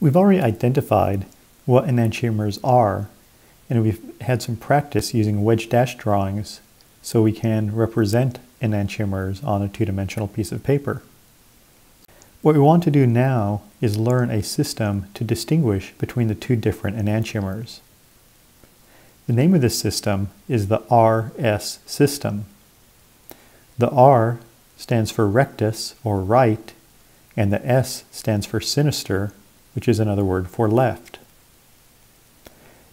We've already identified what enantiomers are, and we've had some practice using wedge dash drawings so we can represent enantiomers on a two-dimensional piece of paper. What we want to do now is learn a system to distinguish between the two different enantiomers. The name of this system is the RS system. The R stands for rectus or right, and the S stands for sinister, which is another word for left.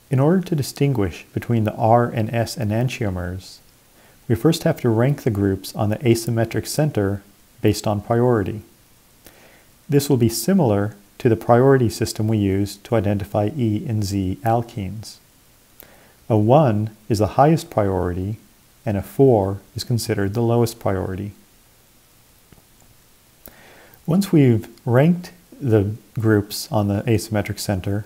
In order to distinguish between the R and S enantiomers, we first have to rank the groups on the asymmetric center based on priority. This will be similar to the priority system we use to identify E and Z alkenes. A 1 is the highest priority, and a 4 is considered the lowest priority. Once we've ranked the groups on the asymmetric center,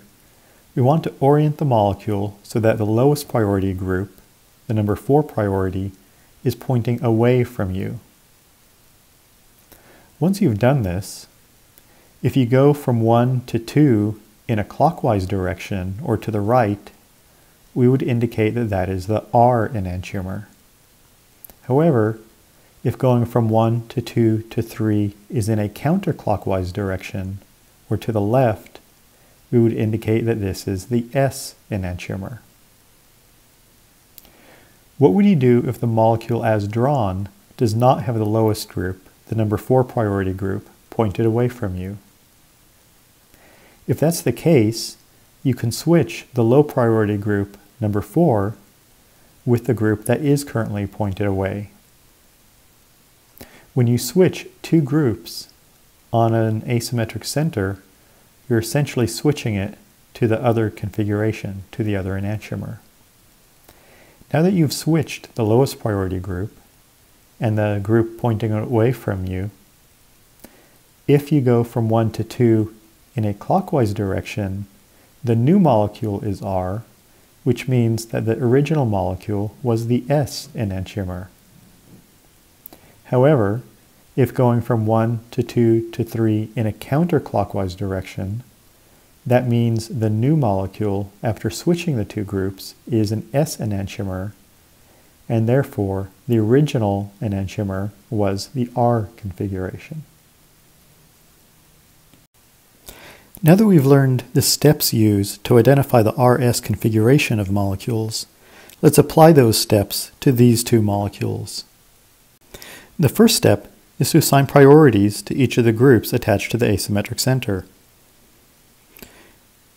we want to orient the molecule so that the lowest priority group, the number 4 priority, is pointing away from you. Once you've done this, if you go from 1 to 2 in a clockwise direction or to the right, we would indicate that that is the R enantiomer. However, if going from 1 to 2 to 3 is in a counterclockwise direction or to the left, we would indicate that this is the S enantiomer. What would you do if the molecule as drawn does not have the lowest group, the number 4 priority group, pointed away from you? If that's the case, you can switch the low priority group, number 4, with the group that is currently pointed away. When you switch two groups on an asymmetric center, you're essentially switching it to the other configuration, to the other enantiomer. Now that you've switched the lowest priority group and the group pointing away from you, if you go from 1 to 2 in a clockwise direction, the new molecule is R, which means that the original molecule was the S enantiomer. However, if going from 1 to 2 to 3 in a counterclockwise direction, that means the new molecule, after switching the two groups, is an S enantiomer, and therefore the original enantiomer was the R configuration. Now that we've learned the steps used to identify the RS configuration of molecules, let's apply those steps to these two molecules. The first step is to assign priorities to each of the groups attached to the asymmetric center.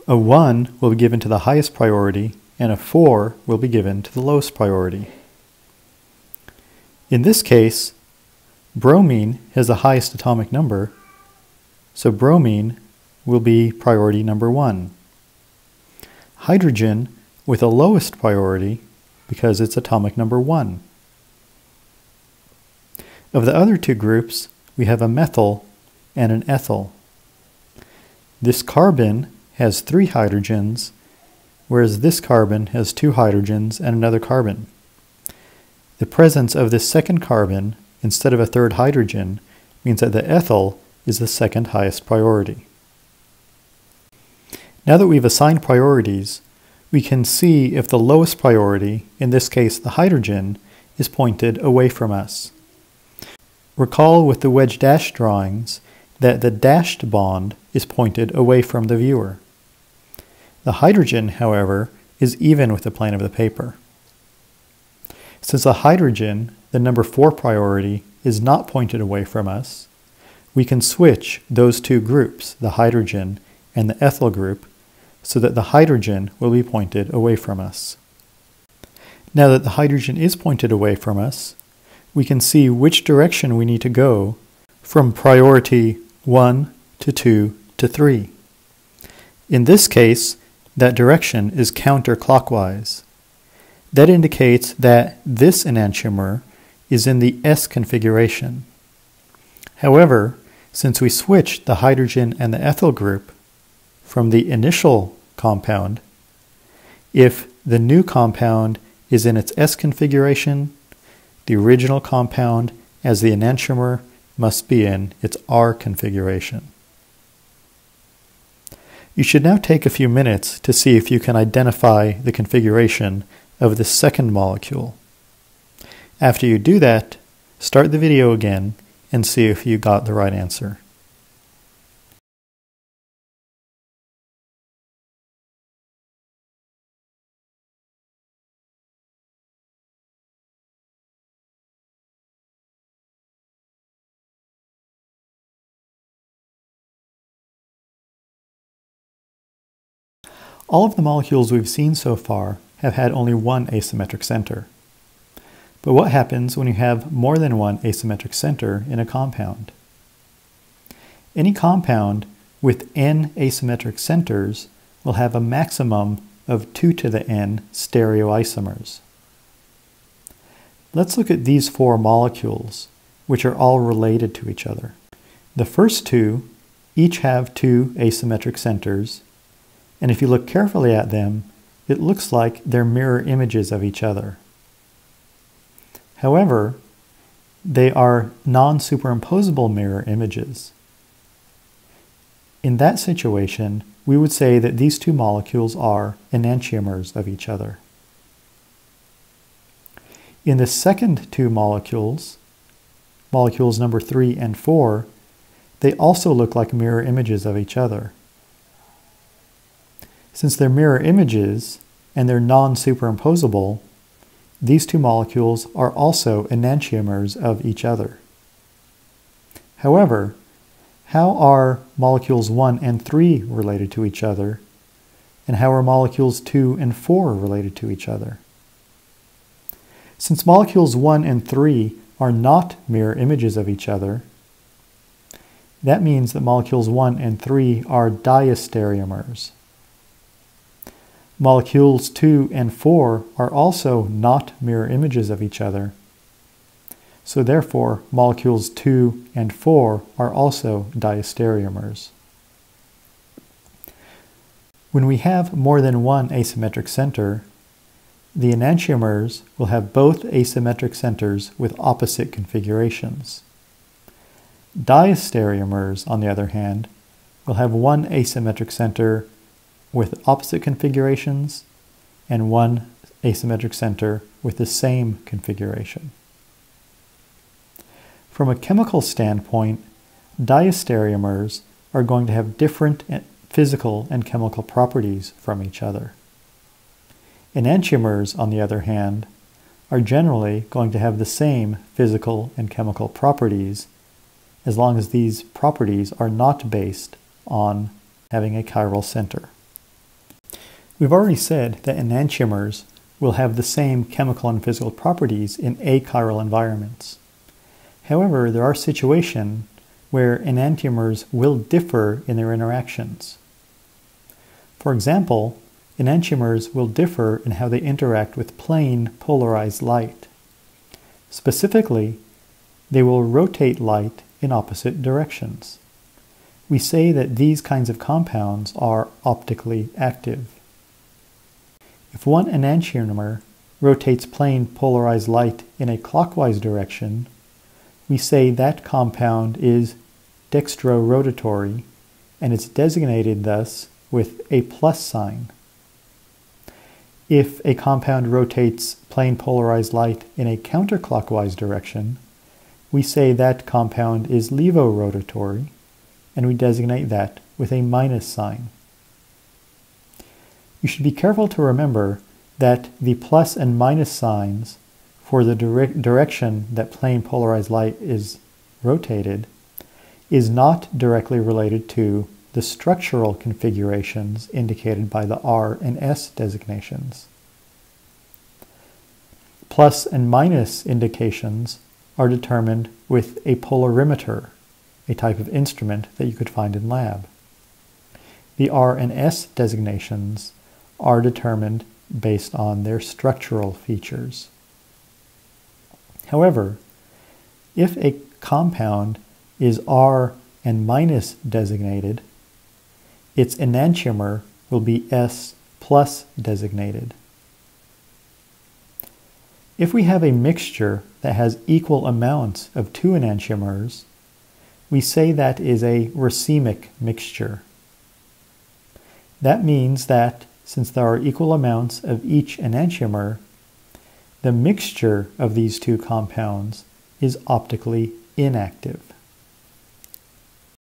A 1 will be given to the highest priority, and a 4 will be given to the lowest priority. In this case, bromine has the highest atomic number, so bromine will be priority number one. Hydrogen with the lowest priority because it's atomic number one. Of the other two groups, we have a methyl and an ethyl. This carbon has three hydrogens, whereas this carbon has two hydrogens and another carbon. The presence of this second carbon instead of a third hydrogen means that the ethyl is the second highest priority. Now that we've assigned priorities, we can see if the lowest priority, in this case the hydrogen, is pointed away from us. Recall with the wedge dash drawings that the dashed bond is pointed away from the viewer. The hydrogen, however, is even with the plane of the paper. Since the hydrogen, the number 4 priority, is not pointed away from us, we can switch those two groups, the hydrogen and the ethyl group, so that the hydrogen will be pointed away from us. Now that the hydrogen is pointed away from us, we can see which direction we need to go from priority 1 to 2 to 3. In this case, that direction is counterclockwise. That indicates that this enantiomer is in the S configuration. However, since we switched the hydrogen and the ethyl group, from the initial compound if the new compound is in its S configuration, the original compound as the enantiomer must be in its R configuration. You should now take a few minutes to see if you can identify the configuration of the second molecule. After you do that, start the video again and see if you got the right answer. All of the molecules we've seen so far have had only one asymmetric center. But what happens when you have more than one asymmetric center in a compound? Any compound with n asymmetric centers will have a maximum of 2 to the n stereoisomers. Let's look at these four molecules, which are all related to each other. The first two each have two asymmetric centers and if you look carefully at them, it looks like they're mirror images of each other. However, they are non-superimposable mirror images. In that situation, we would say that these two molecules are enantiomers of each other. In the second two molecules, molecules number 3 and 4, they also look like mirror images of each other. Since they're mirror images and they're non-superimposable, these two molecules are also enantiomers of each other. However, how are molecules 1 and 3 related to each other, and how are molecules 2 and 4 related to each other? Since molecules 1 and 3 are not mirror images of each other, that means that molecules 1 and 3 are diastereomers. Molecules 2 and 4 are also not mirror images of each other. So therefore, molecules 2 and 4 are also diastereomers. When we have more than one asymmetric center, the enantiomers will have both asymmetric centers with opposite configurations. Diastereomers, on the other hand, will have one asymmetric center with opposite configurations and one asymmetric center with the same configuration. From a chemical standpoint, diastereomers are going to have different physical and chemical properties from each other. Enantiomers, on the other hand, are generally going to have the same physical and chemical properties as long as these properties are not based on having a chiral center. We've already said that enantiomers will have the same chemical and physical properties in achiral environments. However, there are situations where enantiomers will differ in their interactions. For example, enantiomers will differ in how they interact with plane polarized light. Specifically, they will rotate light in opposite directions. We say that these kinds of compounds are optically active. If one enantiomer rotates plane polarized light in a clockwise direction, we say that compound is dextrorotatory and it's designated thus with a plus sign. If a compound rotates plane polarized light in a counterclockwise direction, we say that compound is levorotatory and we designate that with a minus sign. You should be careful to remember that the plus and minus signs for the direction that plane polarized light is rotated is not directly related to the structural configurations indicated by the R and S designations. Plus and minus indications are determined with a polarimeter, a type of instrument that you could find in lab. The R and S designations are determined based on their structural features. However, if a compound is R and minus designated, its enantiomer will be S plus designated. If we have a mixture that has equal amounts of two enantiomers, we say that is a racemic mixture. That means that, since there are equal amounts of each enantiomer, the mixture of these two compounds is optically inactive.